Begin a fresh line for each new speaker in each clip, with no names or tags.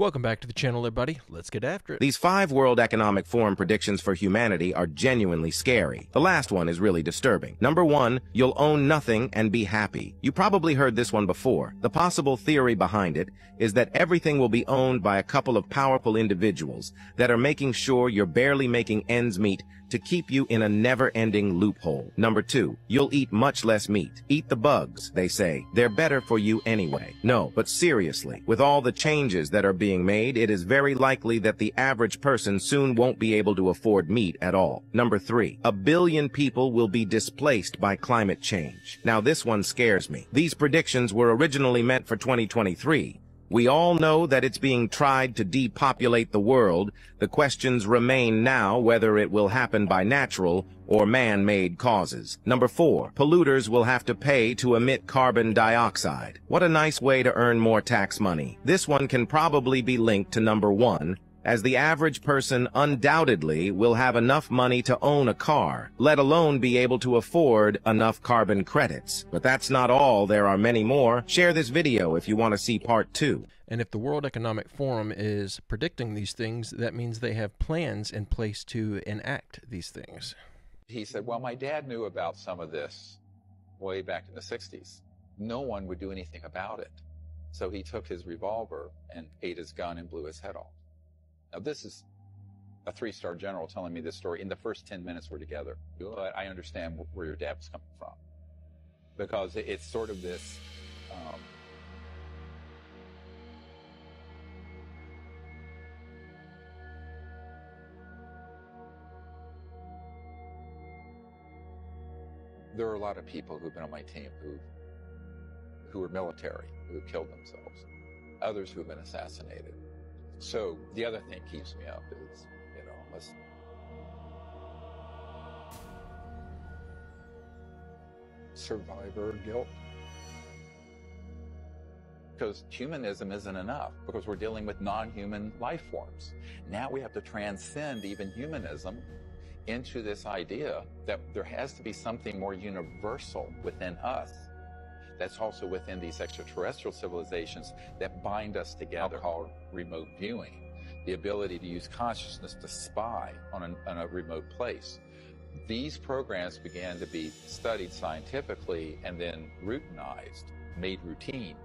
Welcome back to the channel, everybody. Let's get after it.
These five World Economic Forum predictions for humanity are genuinely scary. The last one is really disturbing. Number one, you'll own nothing and be happy. You probably heard this one before. The possible theory behind it is that everything will be owned by a couple of powerful individuals that are making sure you're barely making ends meet to keep you in a never-ending loophole. Number two, you'll eat much less meat. Eat the bugs, they say. They're better for you anyway. No, but seriously, with all the changes that are being made, it is very likely that the average person soon won't be able to afford meat at all. Number three, a billion people will be displaced by climate change. Now this one scares me. These predictions were originally meant for 2023, we all know that it's being tried to depopulate the world. The questions remain now whether it will happen by natural or man-made causes. Number four, polluters will have to pay to emit carbon dioxide. What a nice way to earn more tax money. This one can probably be linked to number one, as the average person undoubtedly will have enough money to own a car, let alone be able to afford enough carbon credits. But that's not all, there are many more. Share this video if you want to see part two.
And if the World Economic Forum is predicting these things, that means they have plans in place to enact these things.
He said, well, my dad knew about some of this way back in the 60s. No one would do anything about it. So he took his revolver and ate his gun and blew his head off. Now, this is a three star general telling me this story in the first 10 minutes we're together. But I understand where your dad was coming from because it's sort of this. Um, there are a lot of people who've been on my team who who were military who killed themselves, others who have been assassinated so the other thing keeps me up is, you know, survivor guilt. Because humanism isn't enough, because we're dealing with non-human life forms. Now we have to transcend even humanism into this idea that there has to be something more universal within us that's also within these extraterrestrial civilizations that bind us together called remote viewing. The ability to use consciousness to spy on, an, on a remote place. These programs began to be studied scientifically and then routinized, made routine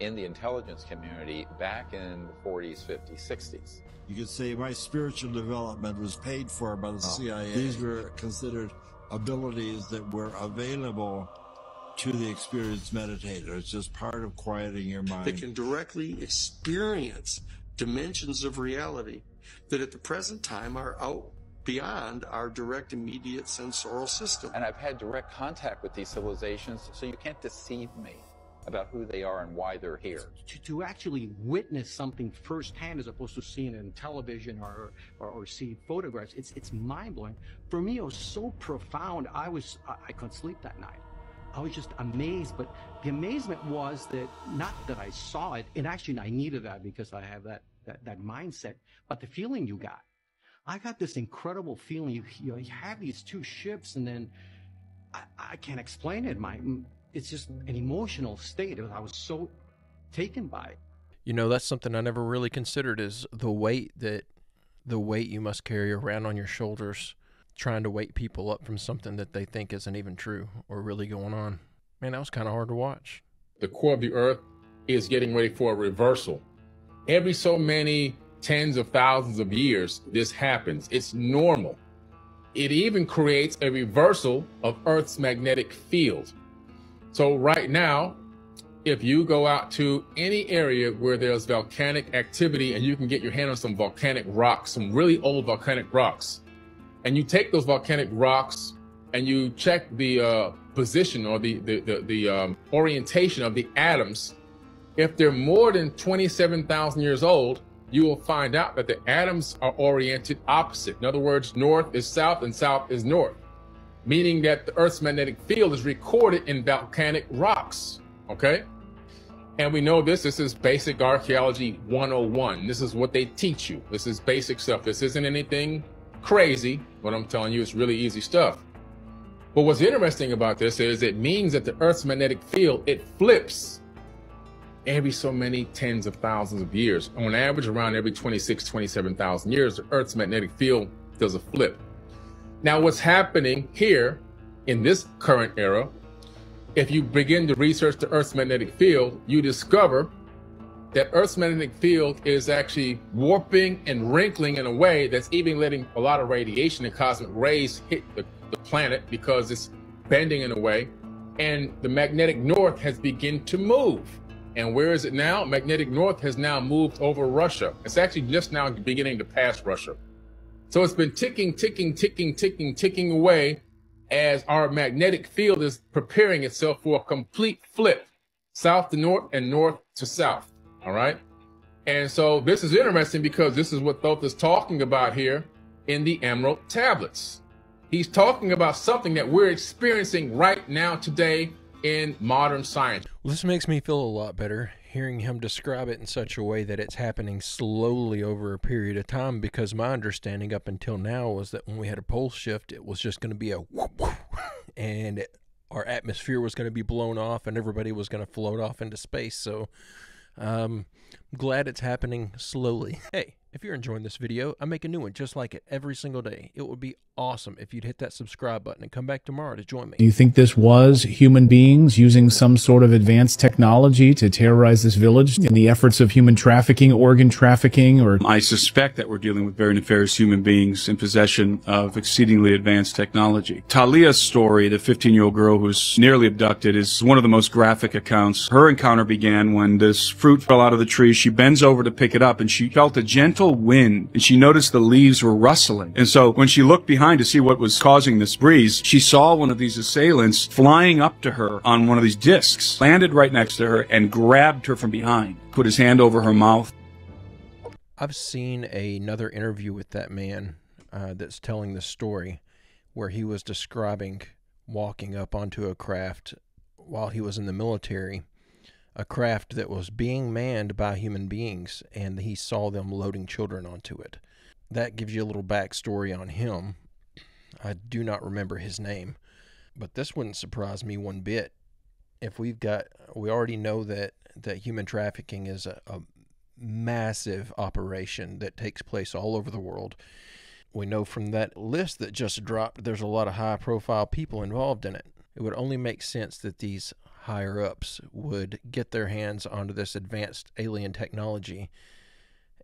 in the intelligence community back in the 40s, 50s, 60s.
You could say my spiritual development was paid for by the oh. CIA. These were considered abilities that were available to the experienced meditator. It's just part of quieting your mind.
They can directly experience dimensions of reality that at the present time are out beyond our direct immediate sensorial system.
And I've had direct contact with these civilizations, so you can't deceive me about who they are and why they're here.
To, to actually witness something firsthand as opposed to seeing it in television or, or, or see photographs, it's, it's mind blowing. For me, it was so profound, I was, I, I couldn't sleep that night. I was just amazed. But the amazement was that not that I saw it, and actually I needed that because I have that, that, that mindset, but the feeling you got. I got this incredible feeling. You, you, have these two ships, and then I, I can't explain it. My, it's just an emotional state. I was so taken by it.
You know, that's something I never really considered is the weight that the weight you must carry around on your shoulders trying to wake people up from something that they think isn't even true or really going on. Man, that was kind of hard to watch.
The core of the earth is getting ready for a reversal. Every so many tens of thousands of years, this happens. It's normal. It even creates a reversal of Earth's magnetic field. So right now, if you go out to any area where there's volcanic activity and you can get your hand on some volcanic rocks, some really old volcanic rocks, and you take those volcanic rocks and you check the uh, position or the the the, the um, orientation of the atoms, if they're more than 27,000 years old, you will find out that the atoms are oriented opposite. In other words, north is south and south is north, meaning that the Earth's magnetic field is recorded in volcanic rocks. Okay. And we know this, this is basic archaeology 101. This is what they teach you. This is basic stuff. This isn't anything crazy, but I'm telling you, it's really easy stuff. But what's interesting about this is it means that the Earth's magnetic field, it flips every so many tens of thousands of years. On average, around every 26, 27,000 years, the Earth's magnetic field does a flip. Now, what's happening here in this current era, if you begin to research the Earth's magnetic field, you discover that Earth's magnetic field is actually warping and wrinkling in a way that's even letting a lot of radiation and cosmic rays hit the, the planet because it's bending in a way. And the magnetic north has begun to move. And where is it now? Magnetic north has now moved over Russia. It's actually just now beginning to pass Russia. So it's been ticking, ticking, ticking, ticking, ticking away as our magnetic field is preparing itself for a complete flip, south to north and north to south. All right. And so this is interesting because this is what Thoth is talking about here in the Emerald Tablets. He's talking about something that we're experiencing right now today in modern science.
This makes me feel a lot better hearing him describe it in such a way that it's happening slowly over a period of time because my understanding up until now was that when we had a pole shift, it was just going to be a whoop, whoop, and our atmosphere was going to be blown off and everybody was going to float off into space. So um, I'm glad it's happening slowly. Hey, if you're enjoying this video, I make a new one just like it every single day. It would be awesome if you'd hit that subscribe button and come back tomorrow to join me.
Do you think this was human beings using some sort of advanced technology to terrorize this village in the efforts of human trafficking, organ trafficking, or?
I suspect that we're dealing with very nefarious human beings in possession of exceedingly advanced technology. Talia's story, the 15-year-old girl who was nearly abducted, is one of the most graphic accounts. Her encounter began when this fruit fell out of the tree. She bends over to pick it up and she felt a gentle wind and she noticed the leaves were rustling. And so when she looked behind to see what was causing this breeze, she saw one of these assailants flying up to her on one of these discs, landed right next to her and grabbed her from behind, put his hand over her mouth.
I've seen another interview with that man uh, that's telling the story where he was describing walking up onto a craft while he was in the military a craft that was being manned by human beings, and he saw them loading children onto it. That gives you a little backstory on him. I do not remember his name, but this wouldn't surprise me one bit. If we've got, we already know that that human trafficking is a, a massive operation that takes place all over the world. We know from that list that just dropped, there's a lot of high profile people involved in it. It would only make sense that these higher ups would get their hands onto this advanced alien technology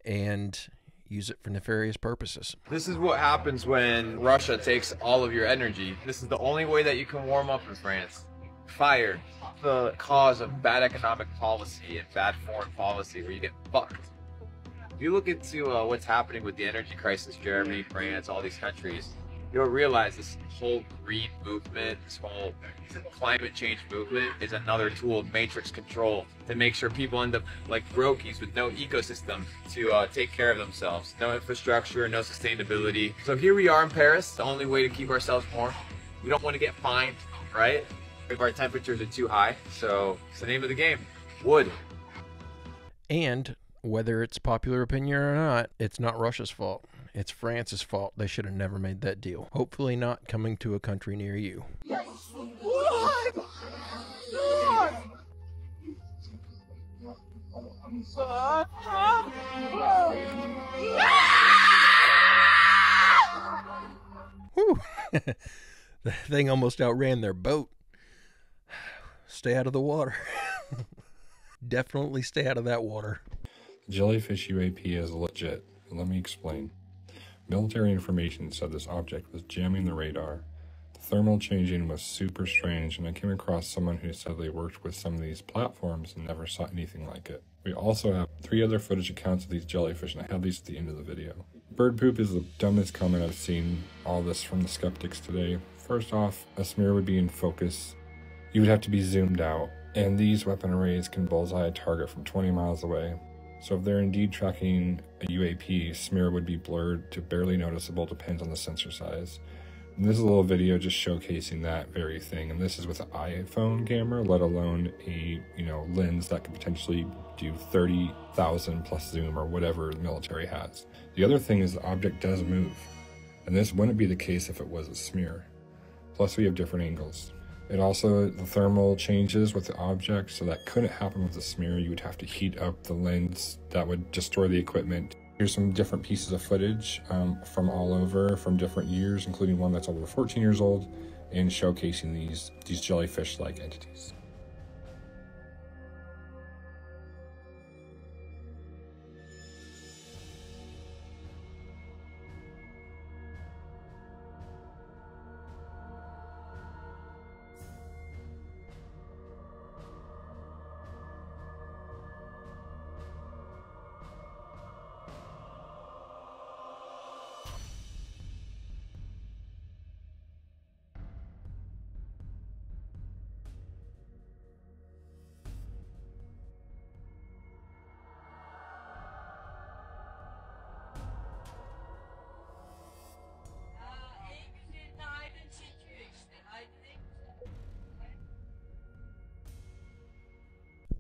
and use it for nefarious purposes.
This is what happens when Russia takes all of your energy. This is the only way that you can warm up in France. Fire, the cause of bad economic policy and bad foreign policy where you get fucked. If you look into uh, what's happening with the energy crisis, Germany, France, all these countries, you'll realize this whole green movement, this whole climate change movement is another tool of matrix control to make sure people end up like brokies with no ecosystem to uh, take care of themselves. No infrastructure, no sustainability. So here we are in Paris, the only way to keep ourselves warm. We don't want to get fined, right? If our temperatures are too high. So it's the name of the game. Wood.
And whether it's popular opinion or not, it's not Russia's fault. It's France's fault. They should have never made that deal. Hopefully, not coming to a country near you. What? Whew. the thing almost outran their boat. Stay out of the water. Definitely stay out of that water.
Jellyfish UAP is legit. Let me explain. Military information said this object was jamming the radar. The thermal changing was super strange, and I came across someone who said they worked with some of these platforms and never saw anything like it. We also have three other footage accounts of these jellyfish, and I have these at the end of the video. Bird poop is the dumbest comment I've seen all this from the skeptics today. First off, a smear would be in focus. You would have to be zoomed out, and these weapon arrays can bullseye a target from 20 miles away. So if they're indeed tracking a UAP, smear would be blurred to barely noticeable, depends on the sensor size. And this is a little video just showcasing that very thing. And this is with an iPhone camera, let alone a you know lens that could potentially do 30,000 plus zoom or whatever the military has. The other thing is the object does move. And this wouldn't be the case if it was a smear. Plus we have different angles. It also, the thermal changes with the object, so that couldn't happen with the smear. You would have to heat up the lens that would destroy the equipment. Here's some different pieces of footage um, from all over, from different years, including one that's over 14 years old, and showcasing these, these jellyfish-like entities.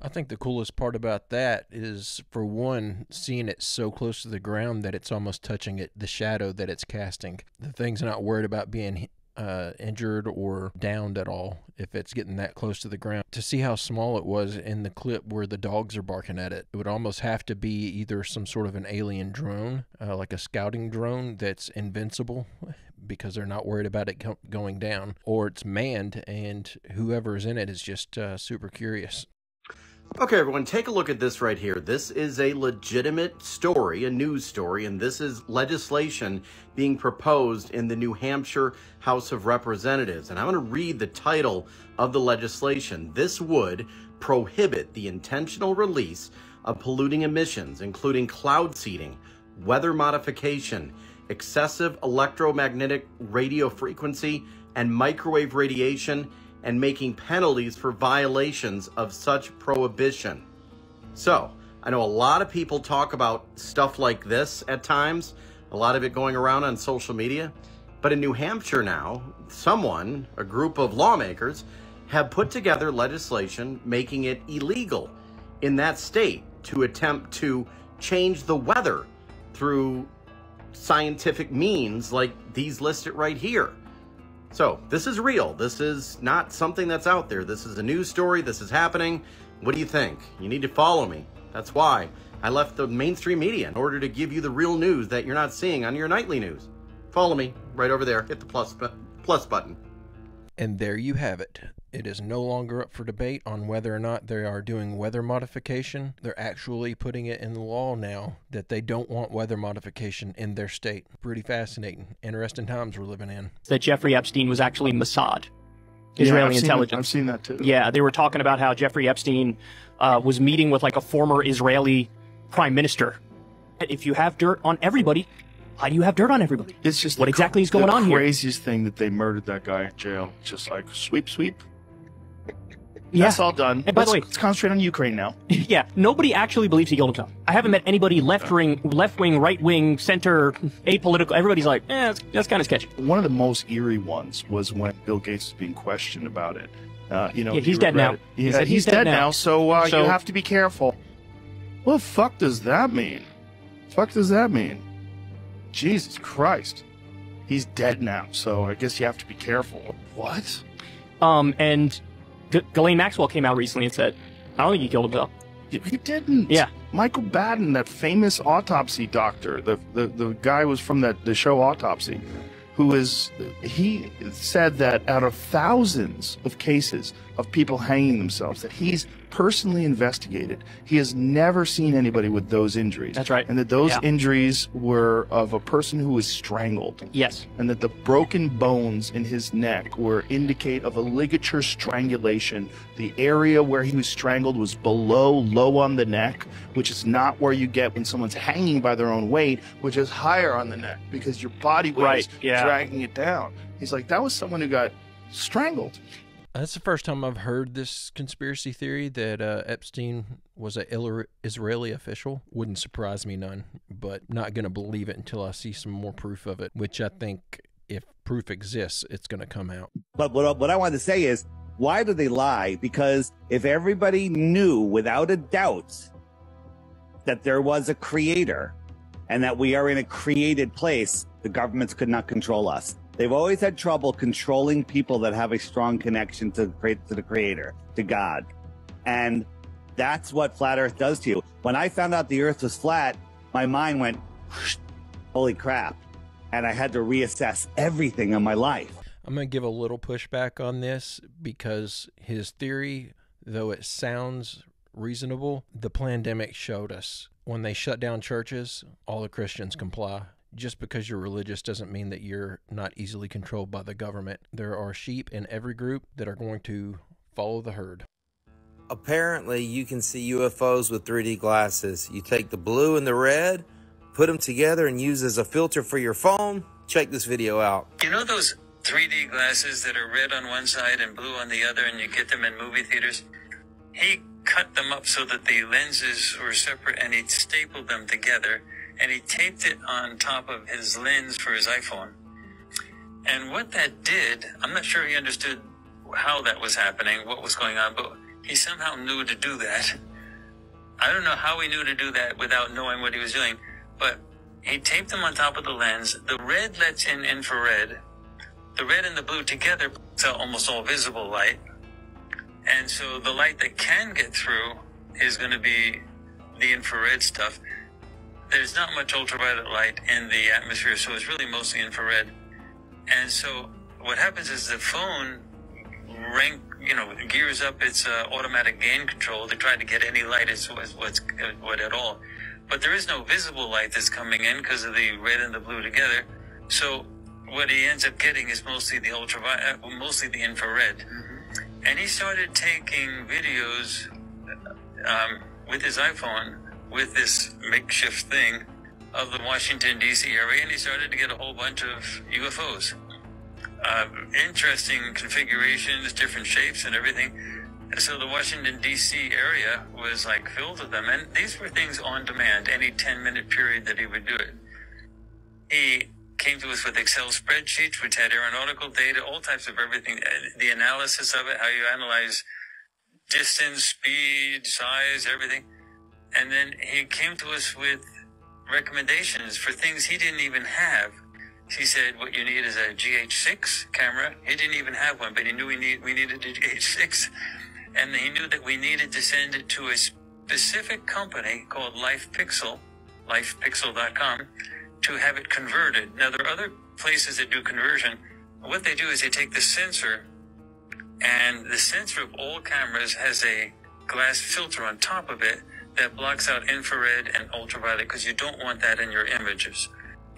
I think the coolest part about that is, for one, seeing it so close to the ground that it's almost touching it, the shadow that it's casting. The thing's not worried about being uh, injured or downed at all if it's getting that close to the ground. To see how small it was in the clip where the dogs are barking at it, it would almost have to be either some sort of an alien drone, uh, like a scouting drone that's invincible because they're not worried about it go- going down, or it's manned and whoever's in it is just uh, super curious.
Okay, everyone, take a look at this right here. This is a legitimate story, a news story, and this is legislation being proposed in the New Hampshire House of Representatives. And I'm going to read the title of the legislation. This would prohibit the intentional release of polluting emissions, including cloud seeding, weather modification, excessive electromagnetic radio frequency, and microwave radiation and making penalties for violations of such prohibition. So, I know a lot of people talk about stuff like this at times, a lot of it going around on social media. But in New Hampshire now, someone, a group of lawmakers, have put together legislation making it illegal in that state to attempt to change the weather through scientific means like these listed right here. So, this is real. This is not something that's out there. This is a news story. This is happening. What do you think? You need to follow me. That's why I left the mainstream media in order to give you the real news that you're not seeing on your nightly news. Follow me right over there. Hit the plus, plus button.
And there you have it. It is no longer up for debate on whether or not they are doing weather modification. They're actually putting it in the law now that they don't want weather modification in their state. Pretty fascinating. Interesting times we're living in.
That Jeffrey Epstein was actually Mossad. Israeli
yeah, I've
intelligence.
Seen, I've seen that too.
Yeah, they were talking about how Jeffrey Epstein uh, was meeting with like a former Israeli prime minister. If you have dirt on everybody, why do you have dirt on everybody?
It's just
what exactly is going on here?
craziest thing that they murdered that guy in jail. Just like sweep, sweep.
Yeah.
That's all done.
And by
let's,
the way,
let's concentrate on Ukraine now.
yeah, nobody actually believes he killed himself. I haven't met anybody left wing, left wing, right wing, center, apolitical. Everybody's like, eh, that's, that's kind of sketchy.
One of the most eerie ones was when Bill Gates was being questioned about it. Uh, you know,
Yeah,
he
he's dead now. He said
he's, dead, now, so, uh,
So-
you have to be careful. What the fuck does that mean? Fuck does that mean? Jesus Christ. He's dead now, so I guess you have to be careful. What?
Um, and G- Ghislaine Maxwell came out recently and said, I don't think he killed himself.
He didn't.
Yeah.
Michael Baden, that famous autopsy doctor, the, the, the guy was from that the show Autopsy, who is he said that out of thousands of cases of people hanging themselves that he's personally investigated, he has never seen anybody with those injuries.
That's right.
And that those
Yeah.
injuries were of a person who was strangled.
Yes.
And that the broken bones in his neck were indicate of a ligature strangulation. The area where he was strangled was below, low on the neck, which is not where you get when someone's hanging by their own weight, which is higher on the neck because your body weight
Right,
is
yeah.
dragging it down. He's like, that was someone who got strangled.
That's the first time I've heard this conspiracy theory that uh, Epstein was an Israeli official. Wouldn't surprise me none, but not going to believe it until I see some more proof of it, which I think if proof exists, it's going to come out.
But what, what I wanted to say is, why do they lie? Because if everybody knew without a doubt that there was a creator and that we are in a created place, the governments could not control us. They've always had trouble controlling people that have a strong connection to, to the creator, to God. And that's what flat earth does to you. When I found out the earth was flat, my mind went, holy crap. And I had to reassess everything in my life.
I'm going to give a little pushback on this because his theory, though it sounds reasonable, the pandemic showed us when they shut down churches, all the Christians comply just because you're religious doesn't mean that you're not easily controlled by the government. There are sheep in every group that are going to follow the herd.
Apparently, you can see UFOs with 3D glasses. You take the blue and the red, put them together, and use as a filter for your phone. Check this video out.
You know those 3D glasses that are red on one side and blue on the other, and you get them in movie theaters? He cut them up so that the lenses were separate and he stapled them together and he taped it on top of his lens for his iPhone. And what that did, I'm not sure he understood how that was happening, what was going on, but he somehow knew to do that. I don't know how he knew to do that without knowing what he was doing, but he taped them on top of the lens. The red lets in infrared. The red and the blue together puts out almost all visible light. And so the light that can get through is going to be the infrared stuff there's not much ultraviolet light in the atmosphere, so it's really mostly infrared. And so what happens is the phone rank, you know, gears up its uh, automatic gain control to try to get any light as what's what at all. But there is no visible light that's coming in because of the red and the blue together. So what he ends up getting is mostly the ultraviolet, uh, mostly the infrared. And he started taking videos um, with his iPhone with this makeshift thing of the Washington, D.C. area, and he started to get a whole bunch of UFOs. Uh, interesting configurations, different shapes, and everything. So the Washington, D.C. area was like filled with them. And these were things on demand, any 10 minute period that he would do it. He came to us with Excel spreadsheets, which had aeronautical data, all types of everything, the analysis of it, how you analyze distance, speed, size, everything. And then he came to us with recommendations for things he didn't even have. He said, what you need is a GH6 camera. He didn't even have one, but he knew we, need, we needed a GH6. And he knew that we needed to send it to a specific company called Life LifePixel, lifepixel.com, to have it converted. Now, there are other places that do conversion. What they do is they take the sensor, and the sensor of all cameras has a glass filter on top of it that blocks out infrared and ultraviolet because you don't want that in your images.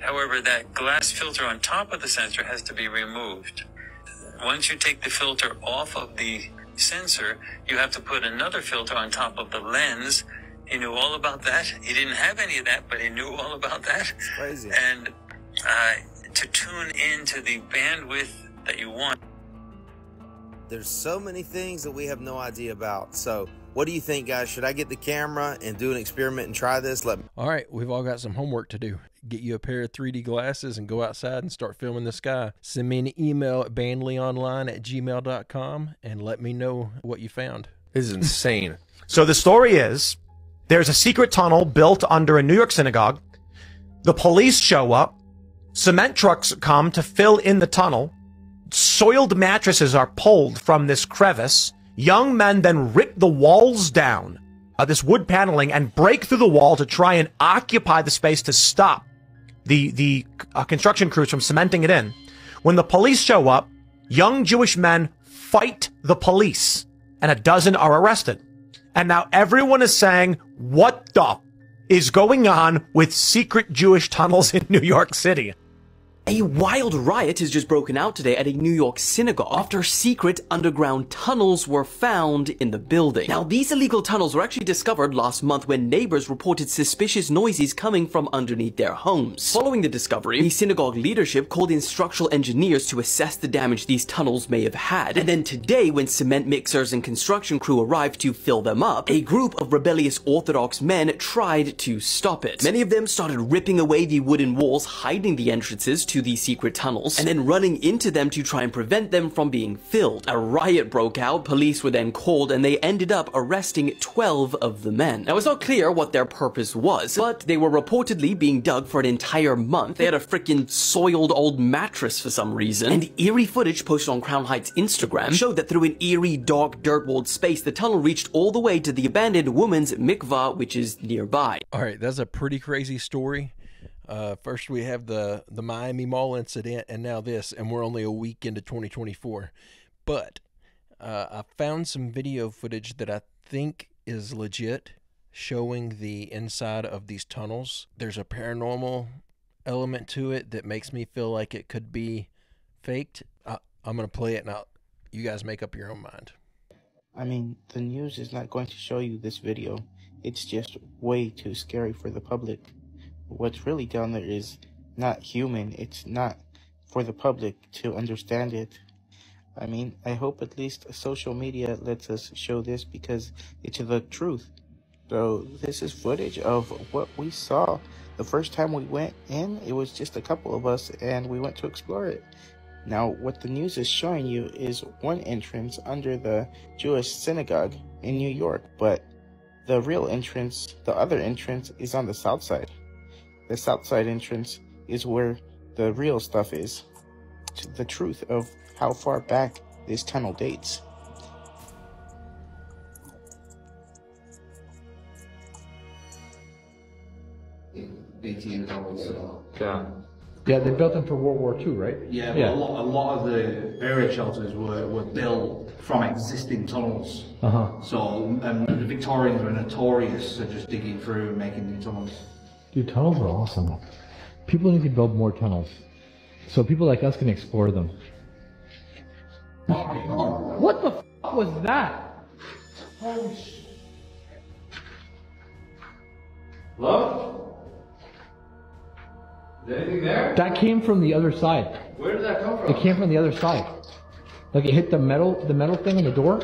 However, that glass filter on top of the sensor has to be removed. Once you take the filter off of the sensor, you have to put another filter on top of the lens. He knew all about that. He didn't have any of that, but he knew all about that.
It's crazy.
And uh, to tune into the bandwidth that you want.
There's so many things that we have no idea about. So what do you think, guys? Should I get the camera and do an experiment and try this? Let me.
All right, we've all got some homework to do. Get you a pair of 3D glasses and go outside and start filming the sky. Send me an email at bandleyonline at gmail.com and let me know what you found.
This is insane. so the story is there's a secret tunnel built under a New York synagogue. The police show up. Cement trucks come to fill in the tunnel. Soiled mattresses are pulled from this crevice. Young men then rip the walls down, uh, this wood paneling, and break through the wall to try and occupy the space to stop the the uh, construction crews from cementing it in. When the police show up, young Jewish men fight the police, and a dozen are arrested. And now everyone is saying, "What the is going on with secret Jewish tunnels in New York City?"
A wild riot has just broken out today at a New York synagogue after secret underground tunnels were found in the building. Now, these illegal tunnels were actually discovered last month when neighbors reported suspicious noises coming from underneath their homes. Following the discovery, the synagogue leadership called in structural engineers to assess the damage these tunnels may have had. And then today, when cement mixers and construction crew arrived to fill them up, a group of rebellious Orthodox men tried to stop it. Many of them started ripping away the wooden walls hiding the entrances to into these secret tunnels and then running into them to try and prevent them from being filled. A riot broke out, police were then called, and they ended up arresting 12 of the men. Now, it's not clear what their purpose was, but they were reportedly being dug for an entire month. They had a freaking soiled old mattress for some reason, and eerie footage posted on Crown Heights Instagram showed that through an eerie, dark, dirt-walled space, the tunnel reached all the way to the abandoned woman's mikvah, which is nearby.
All right, that's a pretty crazy story. Uh, first, we have the the Miami Mall incident, and now this, and we're only a week into 2024. But uh, I found some video footage that I think is legit, showing the inside of these tunnels. There's a paranormal element to it that makes me feel like it could be faked. I, I'm gonna play it now. You guys make up your own mind.
I mean, the news is not going to show you this video. It's just way too scary for the public. What's really down there is not human. It's not for the public to understand it. I mean, I hope at least social media lets us show this because it's the truth. So this is footage of what we saw the first time we went in. It was just a couple of us and we went to explore it. Now, what the news is showing you is one entrance under the Jewish synagogue in New York, but the real entrance, the other entrance, is on the south side. The south side entrance is where the real stuff is. The truth of how far back this tunnel dates.
Yeah. Yeah, they built them for World War II, right?
Yeah, but A, lot, a lot of the burial shelters were, were built from existing tunnels.
Uh-huh.
So um, the Victorians were notorious for just digging through and making new tunnels.
Dude, tunnels are awesome. People need to build more tunnels. So people like us can explore them. What the f was that?
Hello? Is anything there?
That came from the other side.
Where did that come from?
It came from the other side. Like it hit the metal, the metal thing in the door.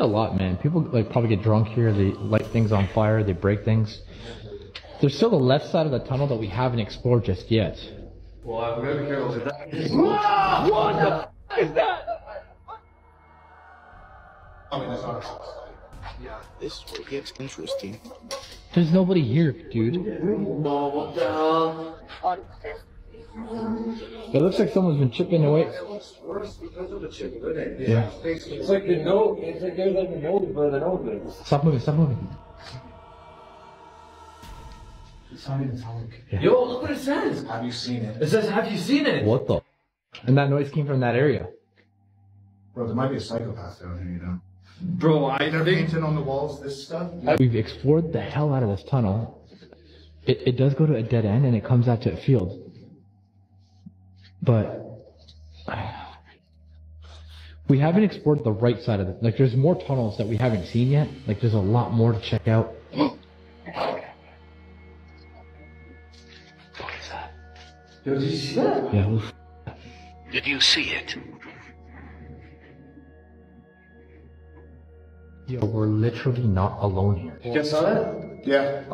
A lot, man. People like probably get drunk here. They light things on fire. They break things. There's still the left side of the tunnel that we haven't explored just yet.
Well, I'm gonna be careful with that.
What the f- is that?
Yeah, this is where it gets interesting.
There's nobody here, dude.
No, what the hell?
It looks like someone's been chipping away.
It's worse because of the chip, isn't it?
Yeah.
It's like the nose, it's like there's like a nose where the nose is.
Stop moving, stop moving. Yeah.
Yo, look what it says. Have you seen it? It says, have you seen it?
What the? And that noise came from that area.
Bro, there might be a psychopath down here, you know.
Bro, I
They're
think.
painting on the walls this stuff.
We've explored the hell out of this tunnel. It, it does go to a dead end and it comes out to a field. But we haven't explored the right side of it. Like there's more tunnels that we haven't seen yet. Like there's a lot more to check out. Yeah. oof.
Did you see it?
Yo, we're literally not alone here.
You guys saw that?
Yeah.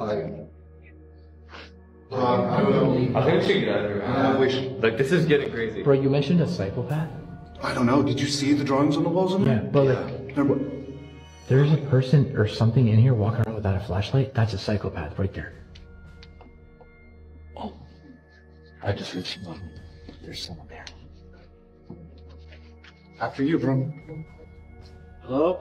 Um,
I don't know.
I think we should get out of here.
I wish.
Like, this is getting crazy.
Bro, you mentioned a psychopath?
I don't know. Did you see the drawings on the walls in
Yeah,
there?
but like, there's a person or something in here walking around without a flashlight. That's a psychopath right there. I just heard someone. There's someone there.
After you, bro.
Hello?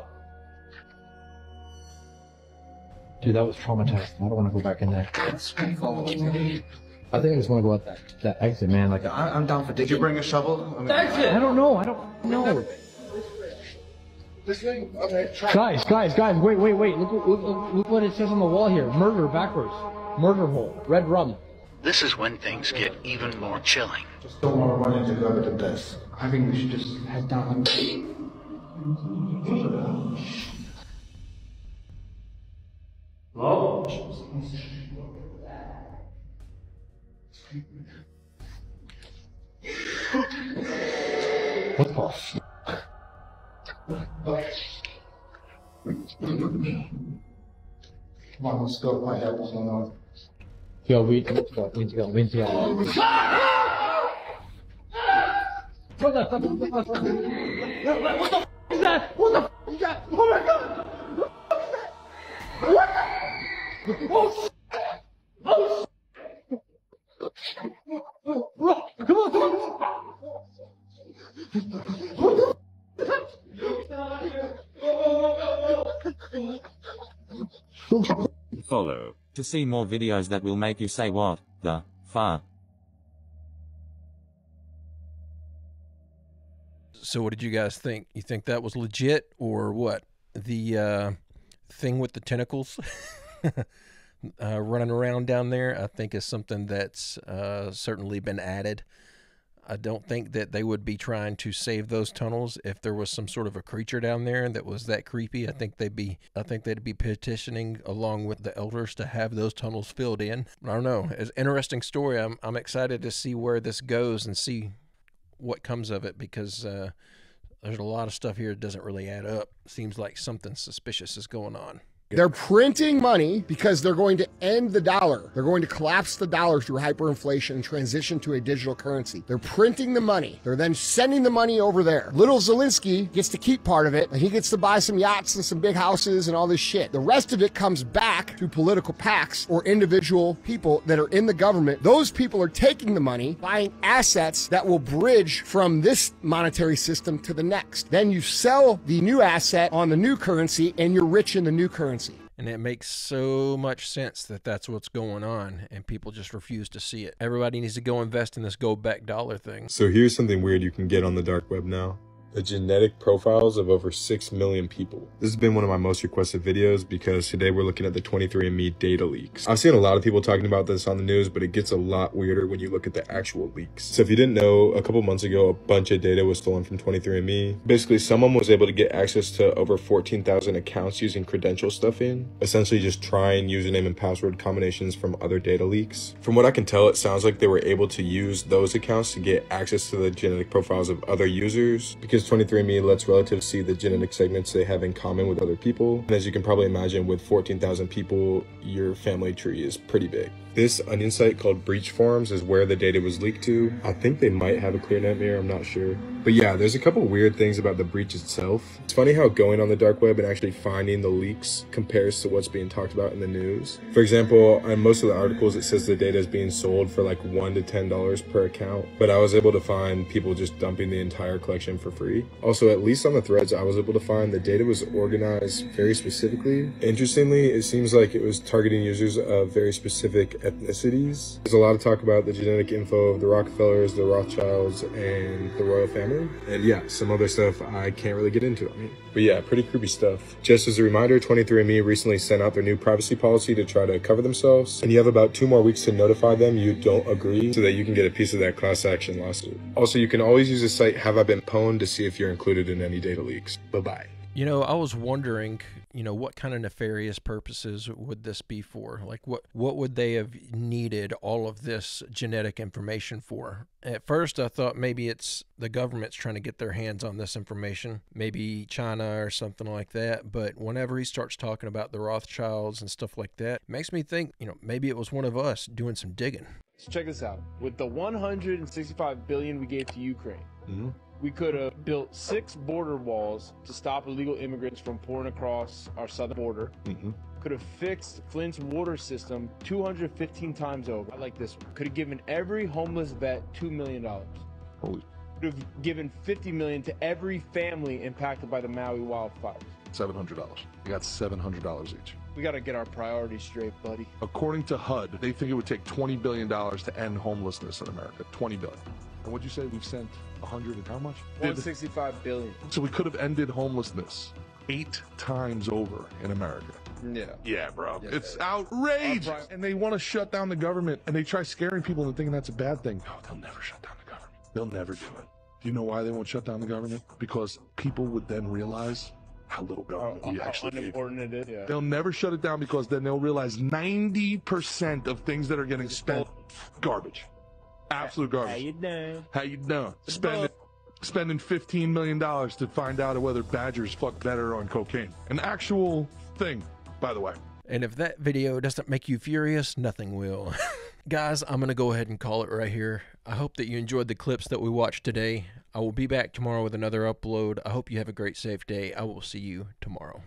Dude, that was traumatizing. I don't want to go back in there. I think I just want to go out that, that exit, man. Like, I, I'm down for
Did you bring a shovel? I mean,
I don't know. I don't know.
This thing? Okay. Try.
Guys, guys, guys, wait, wait, wait. Look, look, look, look what it says on the wall here. Murder backwards. Murder hole. Red rum.
This is when things get even more chilling.
Just don't want to run into whoever did this.
I think we should just head down.
Hello?
What the f-
Come on, let's go. My head was going on.
Yo, go. We need to go. We need to go.
What the fuck is that? What the fuck is that? Oh my god! What the? Oh shit! Oh shit! Come on, come on!
Follow to see more videos that will make you say what the fuck.
So, what did you guys think? You think that was legit or what? The uh, thing with the tentacles uh, running around down there, I think, is something that's uh, certainly been added. I don't think that they would be trying to save those tunnels if there was some sort of a creature down there that was that creepy. I think they'd be I think they'd be petitioning along with the elders to have those tunnels filled in. I don't know. It's an interesting story. I'm I'm excited to see where this goes and see what comes of it because uh, there's a lot of stuff here that doesn't really add up. Seems like something suspicious is going on.
They're printing money because they're going to end the dollar. They're going to collapse the dollar through hyperinflation and transition to a digital currency. They're printing the money. They're then sending the money over there. Little Zelensky gets to keep part of it, and he gets to buy some yachts and some big houses and all this shit. The rest of it comes back to political PACs or individual people that are in the government. Those people are taking the money, buying assets that will bridge from this monetary system to the next. Then you sell the new asset on the new currency, and you're rich in the new currency.
And it makes so much sense that that's what's going on, and people just refuse to see it. Everybody needs to go invest in this gold back dollar thing.
So here's something weird you can get on the dark web now. The genetic profiles of over 6 million people. This has been one of my most requested videos because today we're looking at the 23andMe data leaks. I've seen a lot of people talking about this on the news, but it gets a lot weirder when you look at the actual leaks. So if you didn't know, a couple months ago, a bunch of data was stolen from 23andMe. Basically, someone was able to get access to over 14,000 accounts using credential stuffing, essentially just trying username and password combinations from other data leaks. From what I can tell, it sounds like they were able to use those accounts to get access to the genetic profiles of other users because 23andMe lets relatives see the genetic segments they have in common with other people. And as you can probably imagine, with 14,000 people, your family tree is pretty big. This onion site called Breach Forums is where the data was leaked to. I think they might have a ClearNet mirror, I'm not sure. But yeah, there's a couple weird things about the breach itself. It's funny how going on the dark web and actually finding the leaks compares to what's being talked about in the news. For example, on most of the articles, it says the data is being sold for like one to ten dollars per account, but I was able to find people just dumping the entire collection for free. Also, at least on the threads, I was able to find the data was organized very specifically. Interestingly, it seems like it was targeting users of very specific ethnicities. There's a lot of talk about the genetic info of the Rockefellers, the Rothschilds, and the royal family. And yeah, some other stuff I can't really get into. I mean, but yeah, pretty creepy stuff. Just as a reminder, 23andMe recently sent out their new privacy policy to try to cover themselves. And you have about two more weeks to notify them you don't agree so that you can get a piece of that class action lawsuit. Also, you can always use the site Have I Been Pwned to see if you're included in any data leaks. Bye bye.
You know, I was wondering, you know, what kind of nefarious purposes would this be for? Like, what what would they have needed all of this genetic information for? At first, I thought maybe it's the government's trying to get their hands on this information, maybe China or something like that. But whenever he starts talking about the Rothschilds and stuff like that, it makes me think, you know, maybe it was one of us doing some digging.
So check this out. With the 165 billion we gave to Ukraine,
Mm-hmm.
We could have built six border walls to stop illegal immigrants from pouring across our southern border.
Mm-hmm.
Could have fixed Flint's water system 215 times over. I like this one. Could have given every homeless vet two million dollars.
Holy.
Could have given 50 million to every family impacted by the Maui wildfires.
Seven hundred dollars. You got seven hundred dollars each.
We got to get our priorities straight, buddy.
According to HUD, they think it would take twenty billion dollars to end homelessness in America. Twenty billion. And what'd you say? We've sent a hundred and how much?
165 billion.
So we could have ended homelessness eight times over in America.
Yeah.
Yeah, bro.
Yeah.
It's outrageous. And they want to shut down the government and they try scaring people into thinking that's a bad thing. No, they'll never shut down the government. They'll never do it. Do you know why they won't shut down the government? Because people would then realize how little government we
How
actually
unimportant it is. Yeah.
They'll never shut it down because then they'll realize 90% of things that are getting spent, garbage. Absolute garbage.
How you doing?
How you doing? Spending, spending $15 million to find out whether badgers fuck better on cocaine. An actual thing, by the way.
And if that video doesn't make you furious, nothing will. Guys, I'm going to go ahead and call it right here. I hope that you enjoyed the clips that we watched today. I will be back tomorrow with another upload. I hope you have a great, safe day. I will see you tomorrow.